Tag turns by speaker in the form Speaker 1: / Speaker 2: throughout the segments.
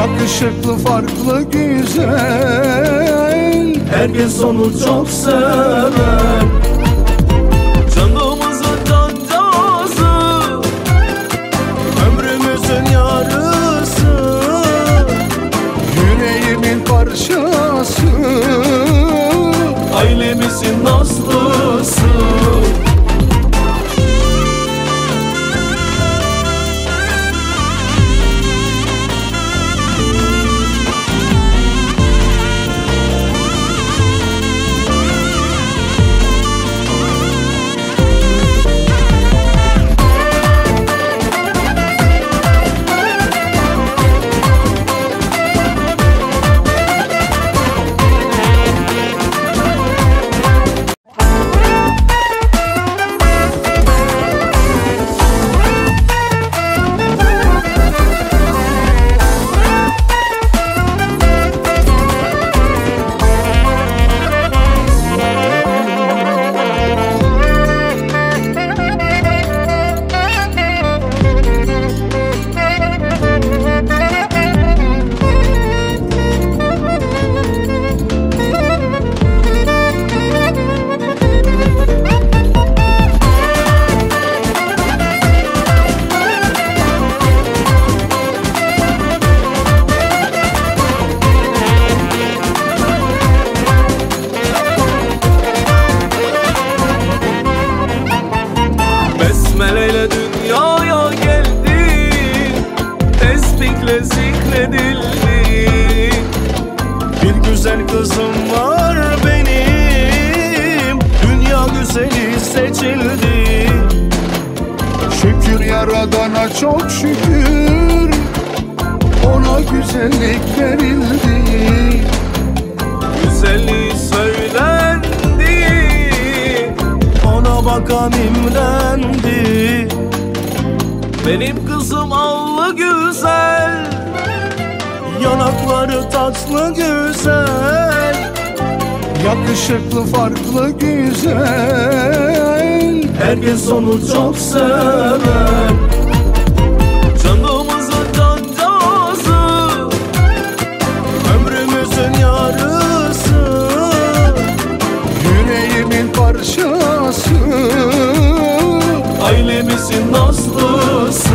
Speaker 1: Yakışıklı farklı güzel.
Speaker 2: Herkes onu çok sever. farklı güzel
Speaker 1: Yakışıklı farklı güzel.
Speaker 2: Herkes onu çok sever. Canımızın dandazı Ömrümüzün yarısı.
Speaker 1: Yüreğimin parçası
Speaker 2: Ailemizin naslısı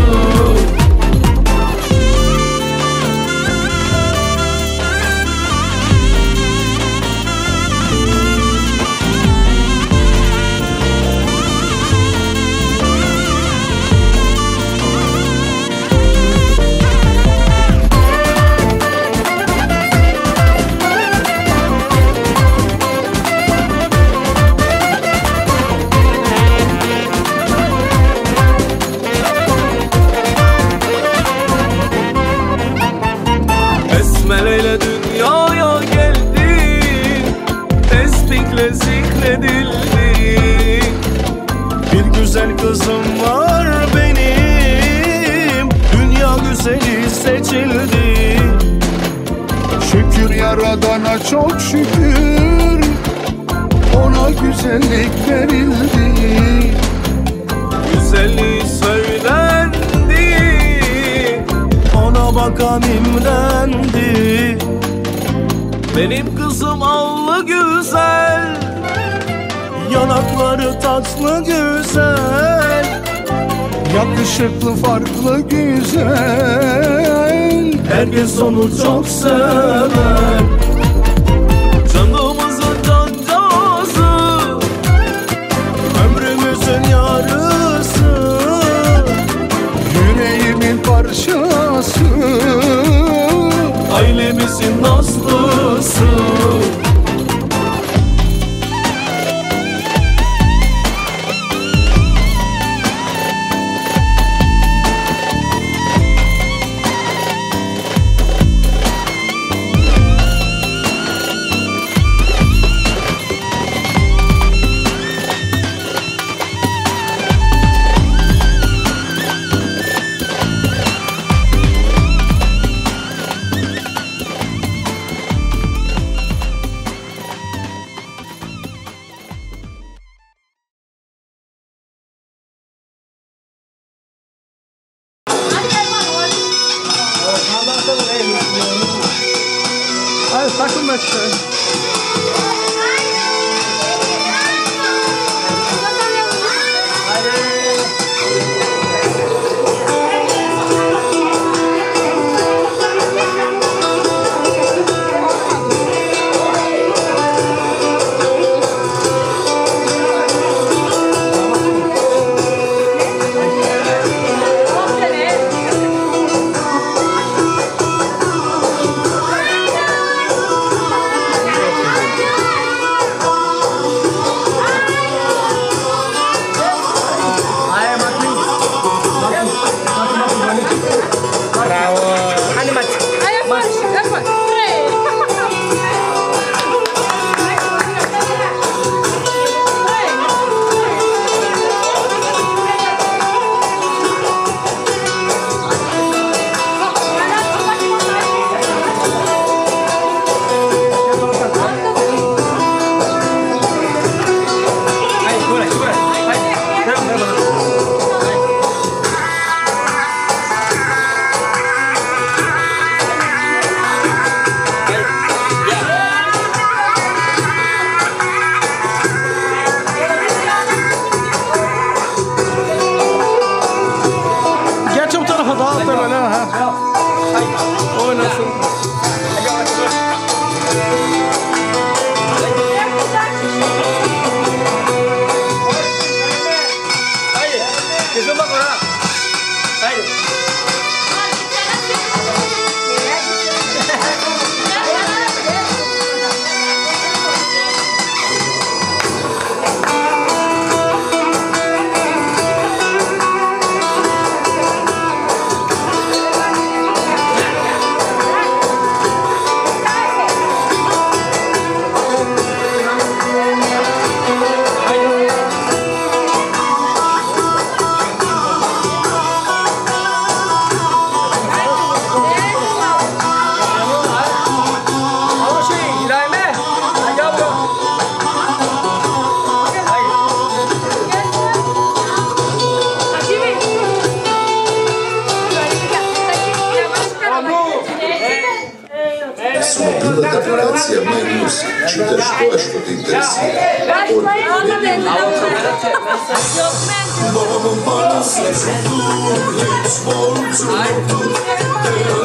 Speaker 1: şırtlı farklı güzel.
Speaker 2: Herkes onu çok sever.
Speaker 3: I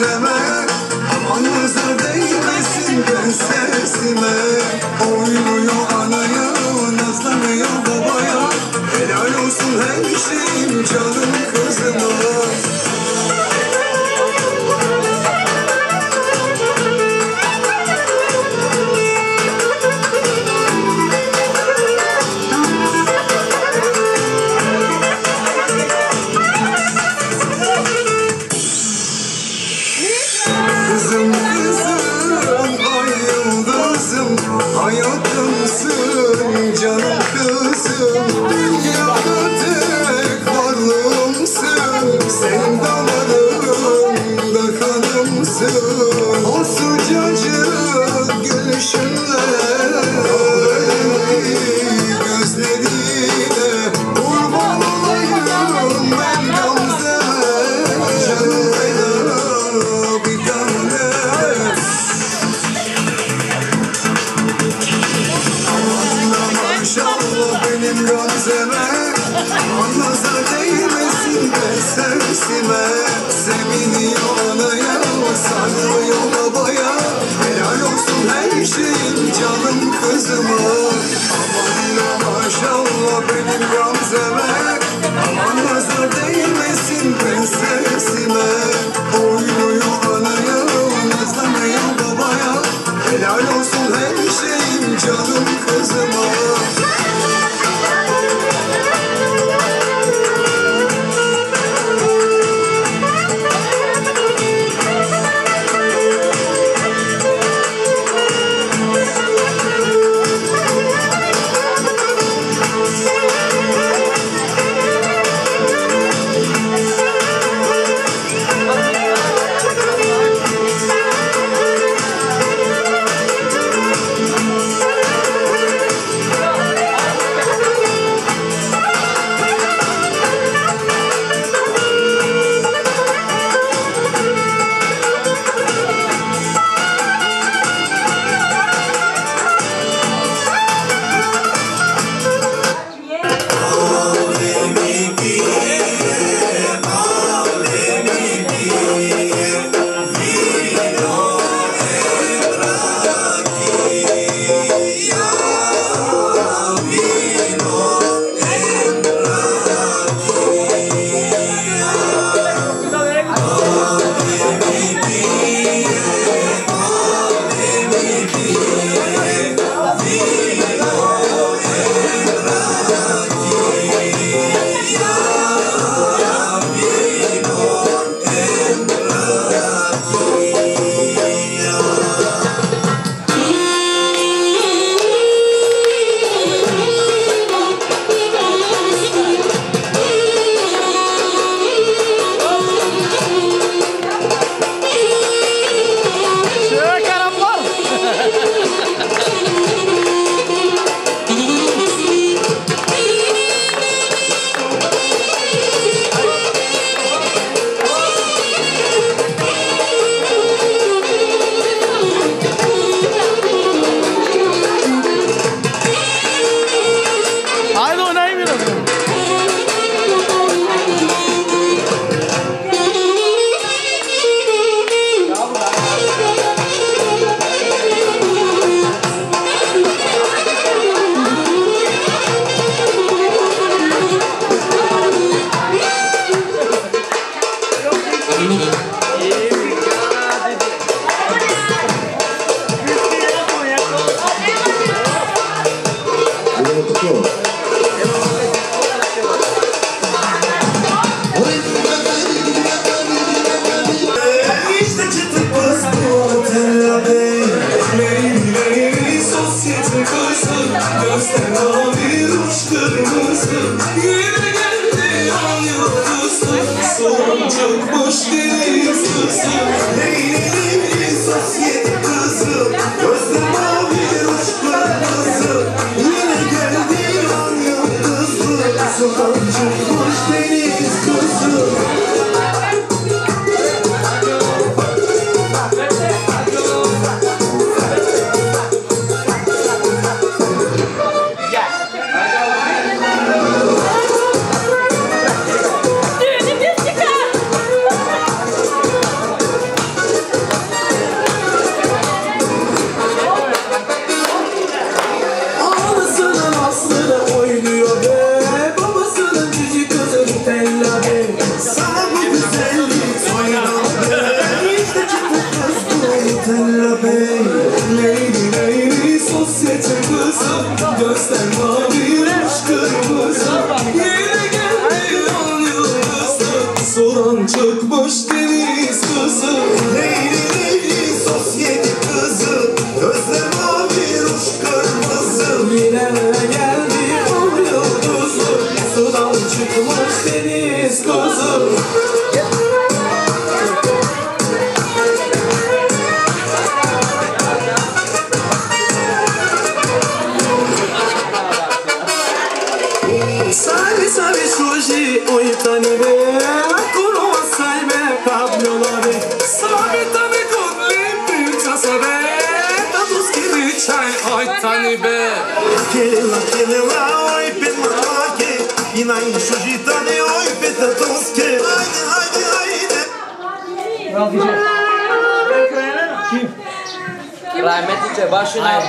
Speaker 3: gözleme Aman nazar değmesin ben sesime. Oynuyor anaya nazlanıyor babaya. Helal olsun hemşerim canım.
Speaker 4: I
Speaker 2: am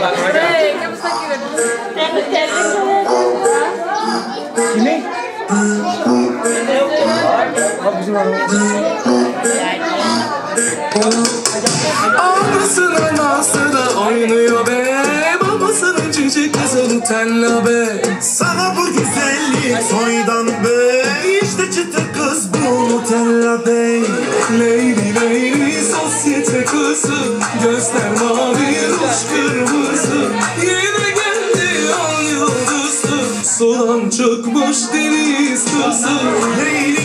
Speaker 5: Hey, kamusta
Speaker 6: gidiyorsunuz? Oynuyor be Babasının çiçek kızıl tenla be
Speaker 4: Sana bu güzellik soydan be İşte çıtır Motel Bey
Speaker 6: Lady Lady sosyete kızı Gözler mavi ruj kırmızı. Yine geldi ay yıldızlı Sudan çıkmış deniz kızı
Speaker 7: Lady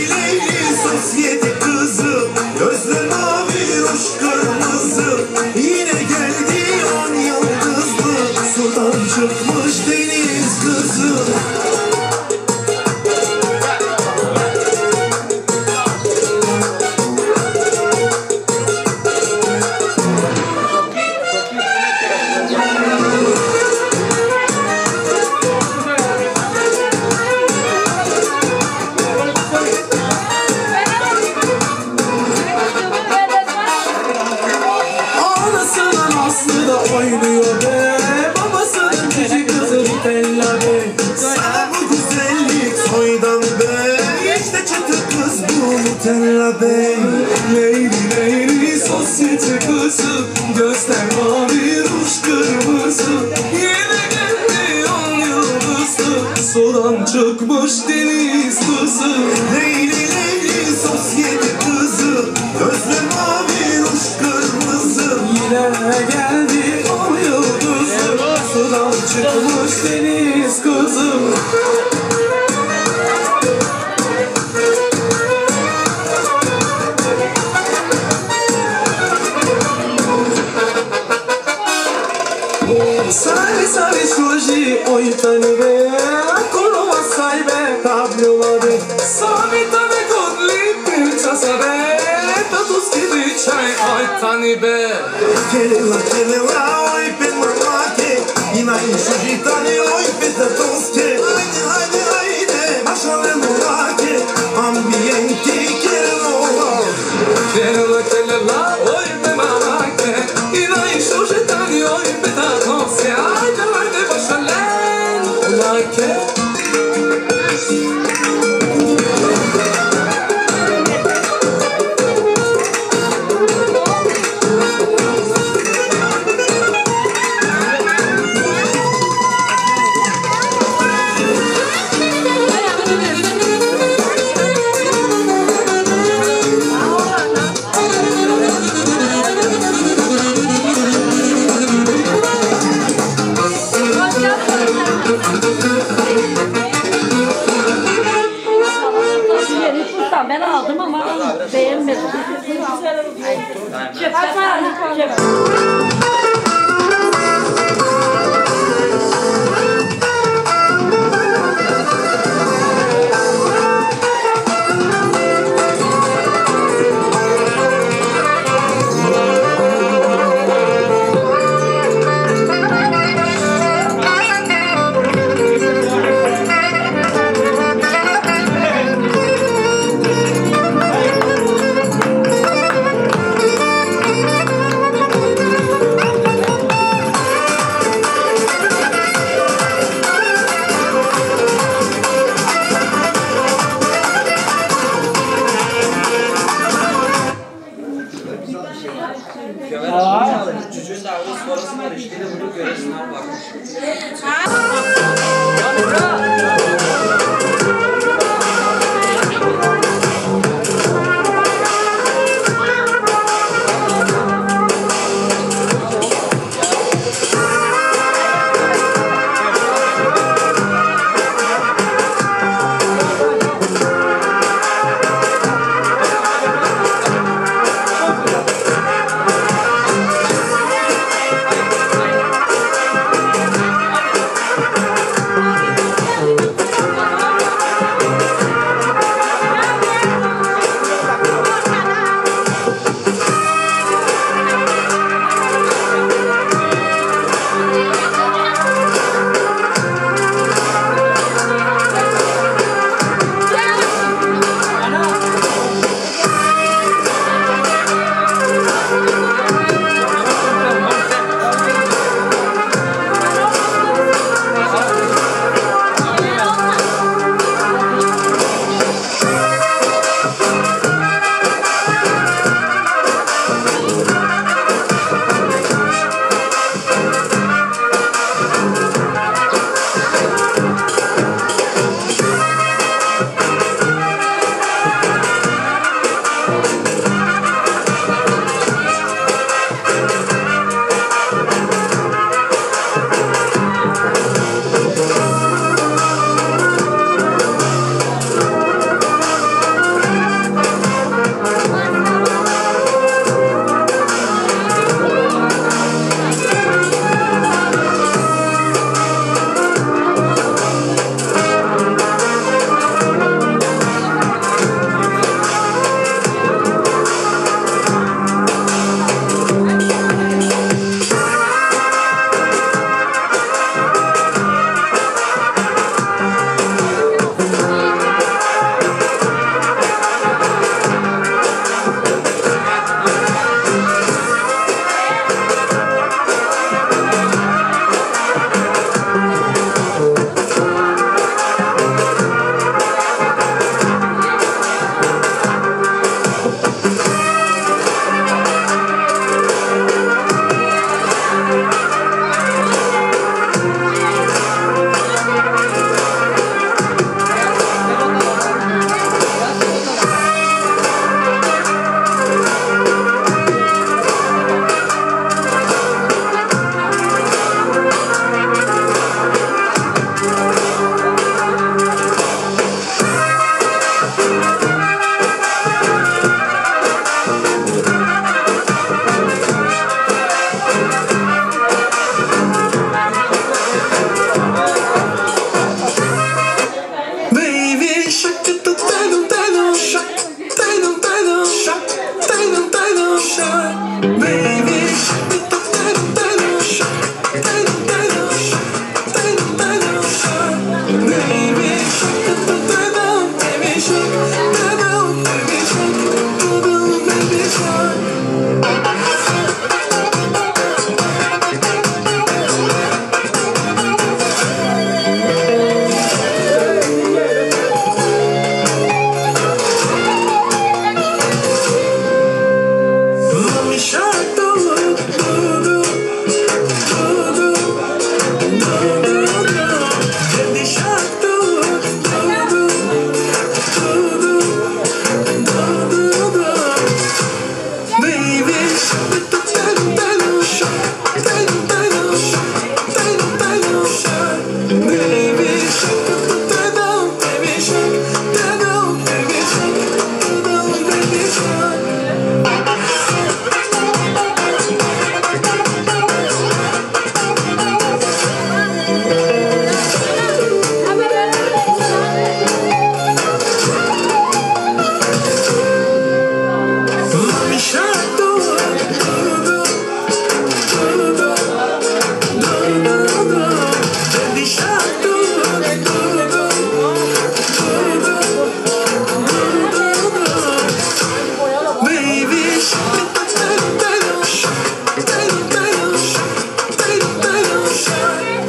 Speaker 7: understand.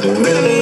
Speaker 7: Thank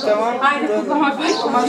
Speaker 7: Tamam.
Speaker 8: Aynen kullanmak başlamak.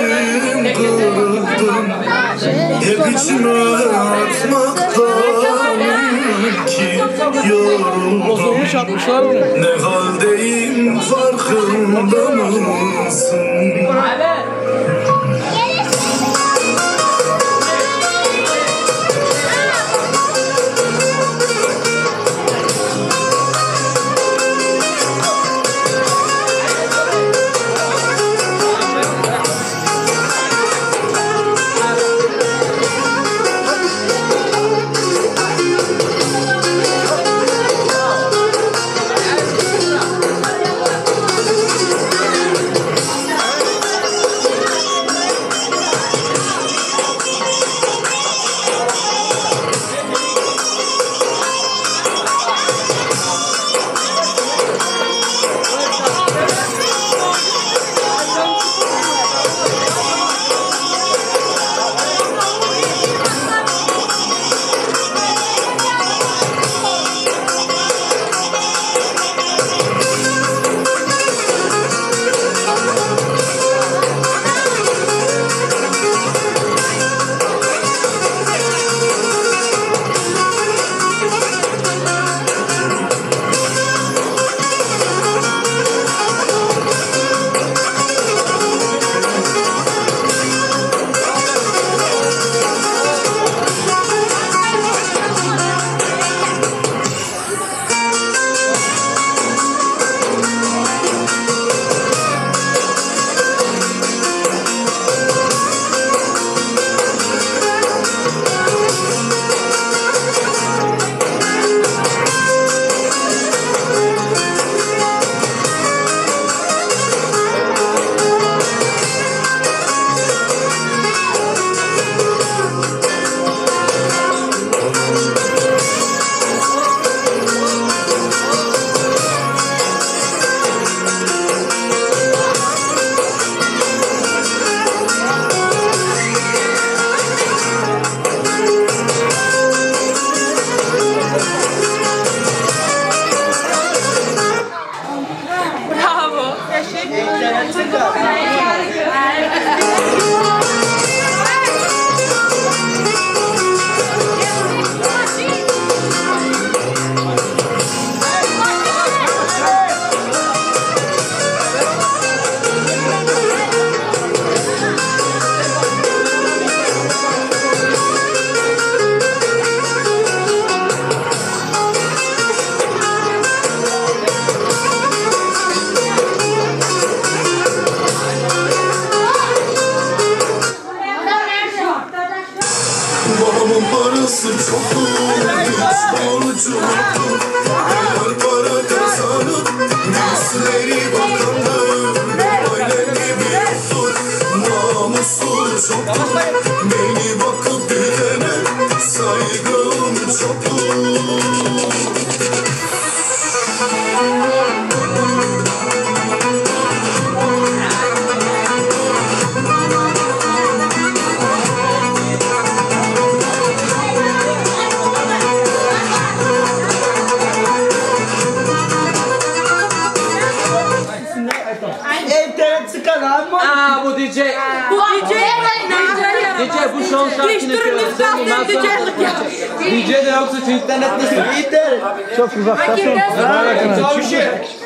Speaker 7: kalbim kırıldım Hep içime atmaktan ki yoruldum Ne haldeyim farkında mısın?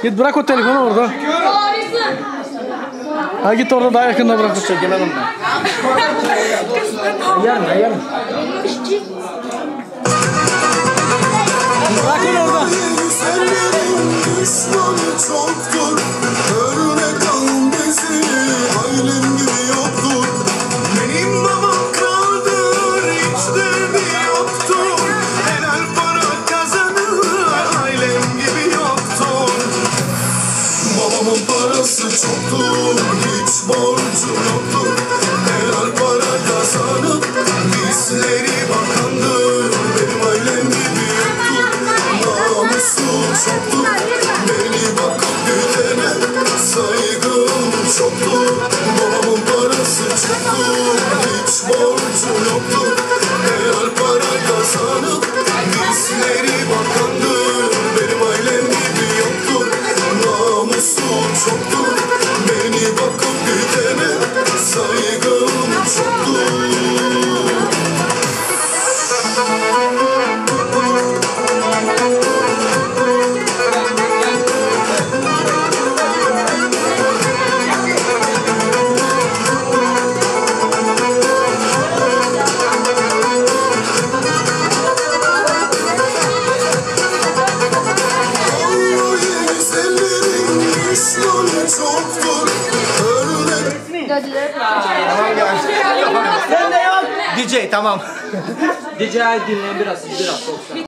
Speaker 6: Git bırak o telefonu orada. Ha git orada daha yakında bırak o telefonu. Yarın,
Speaker 9: yarın. Oh.
Speaker 7: DJ dinleyen biraz biraz.